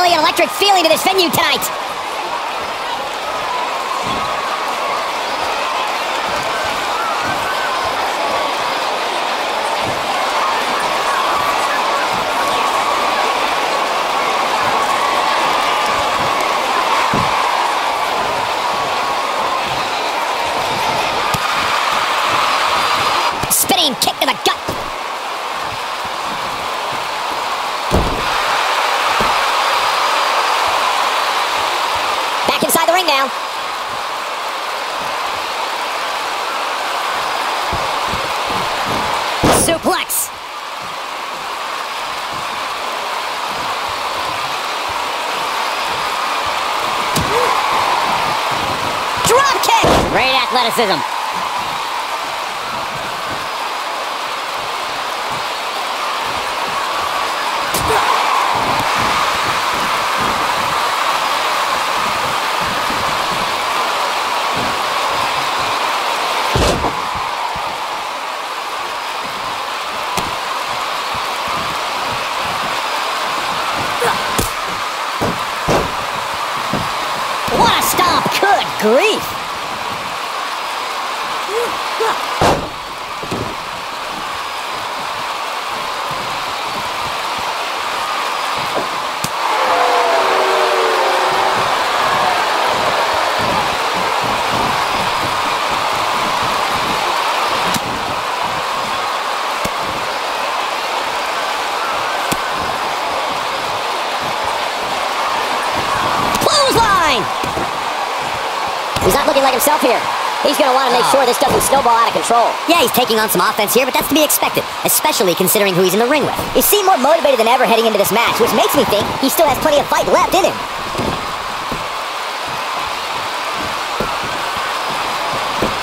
Definitely an electric feeling to this venue tonight. Spinning kick to the gut. Back inside the ring now. Suplex. Drop kick. Great athleticism. What a stomp! Good grief! Clothesline! He's not looking like himself here. He's going to want to make oh. sure this doesn't snowball out of control. Yeah, he's taking on some offense here, but that's to be expected, especially considering who he's in the ring with. He seemed more motivated than ever heading into this match, which makes me think he still has plenty of fight left in him.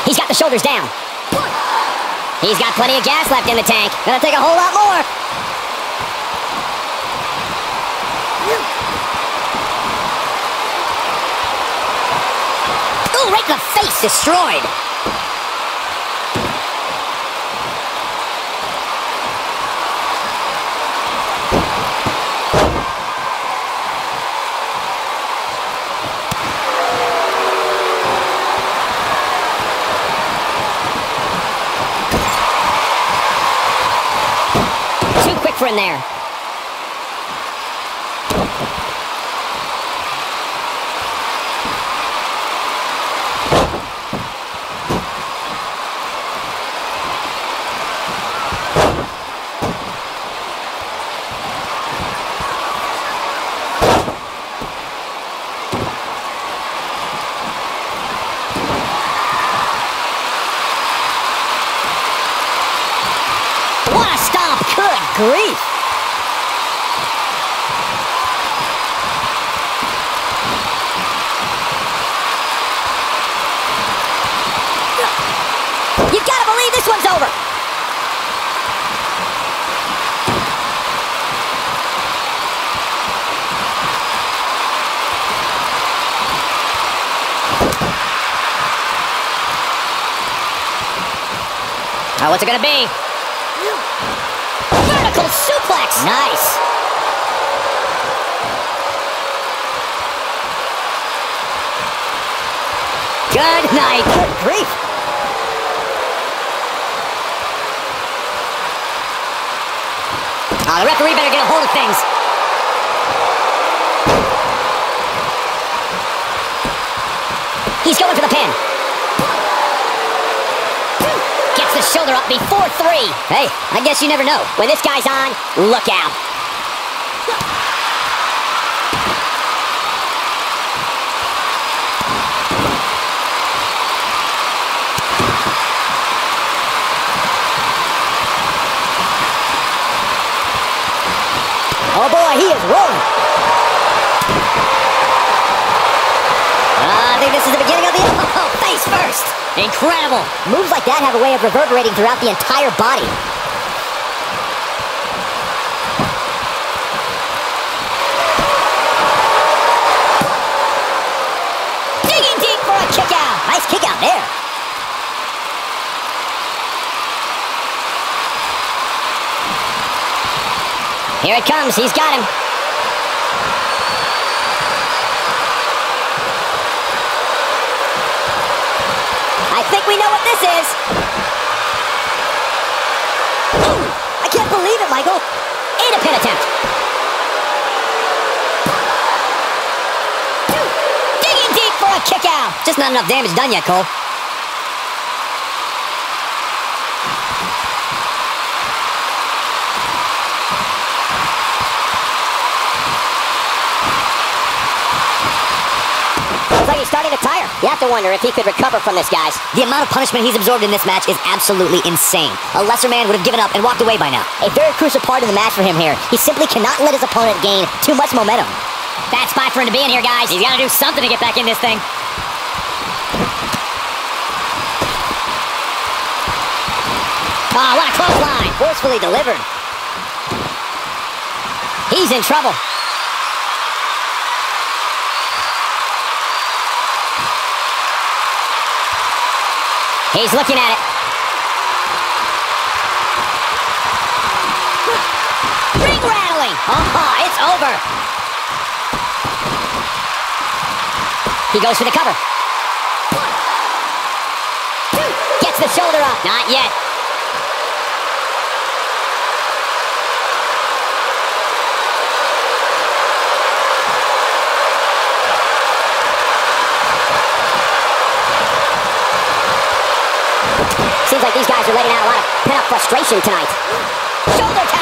He's got the shoulders down. He's got plenty of gas left in the tank. Gonna take a whole lot more. Right in the face, destroyed. Too quick for him there. What a stomp! Good grief! You gotta believe this one's over! Now, what's it gonna be? Vertical suplex! Nice! Good night! Good grief! Ah, the referee better get a hold of things. He's going for the pin. Shoulder up before three. Hey, I guess you never know. When this guy's on, look out. Oh boy, he is rolling. First. Incredible. Moves like that have a way of reverberating throughout the entire body. Digging deep for a kick out. Nice kick out there. Here it comes. He's got him. Think we know what this is. I can't believe it, Michael. And a pin attempt. Digging deep for a kick out. Just not enough damage done yet, Cole. Looks like he's starting to tire. You have to wonder if he could recover from this, guys. The amount of punishment he's absorbed in this match is absolutely insane. A lesser man would have given up and walked away by now. A very crucial part of the match for him here. He simply cannot let his opponent gain too much momentum. Bad spot for him to be in here, guys. He's got to do something to get back in this thing. Oh, what a clothesline. Forcefully delivered. He's in trouble. He's looking at it. Ring rattling. Oh, it's over. He goes for the cover. Gets the shoulder up. Not yet. Seems like these guys are letting out a lot of pent-up frustration tonight. Shoulder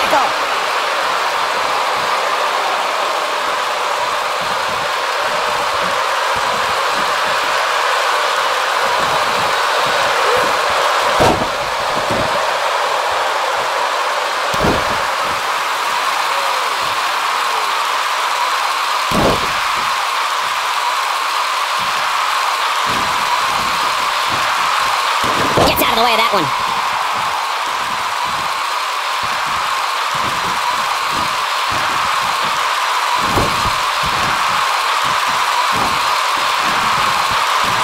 tackle! Gets out of the way of that one.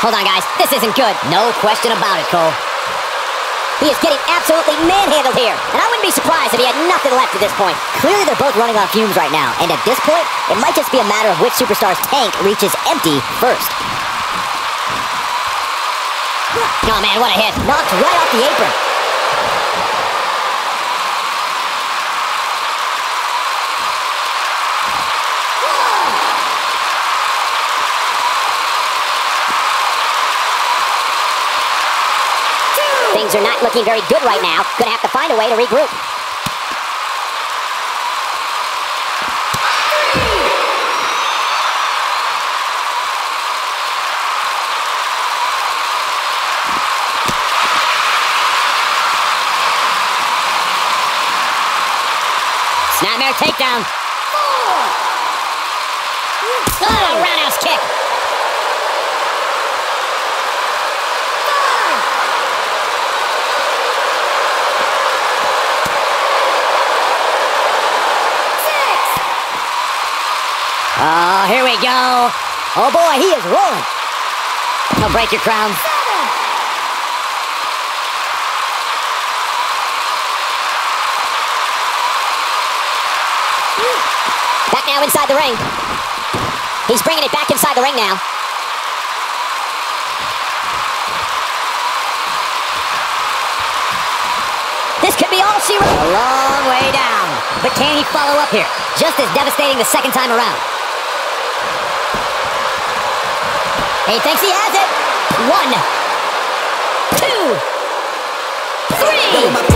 Hold on, guys. This isn't good. No question about it, Cole. He is getting absolutely manhandled here. And I wouldn't be surprised if he had nothing left at this point. Clearly, they're both running on fumes right now. And at this point, it might just be a matter of which superstar's tank reaches empty first. Oh, man, what a hit. Knocked right off the apron. Things are not looking very good right now. Gonna have to find a way to regroup. Snapmare takedown. Oh, roundhouse kick. Oh, here we go. Oh boy, he is rolling. He'll break your crown. Back now inside the ring. He's bringing it back inside the ring now. This could be all she wrote. A long way down. But can he follow up here? Just as devastating the second time around. He thinks he has it. One, two, three.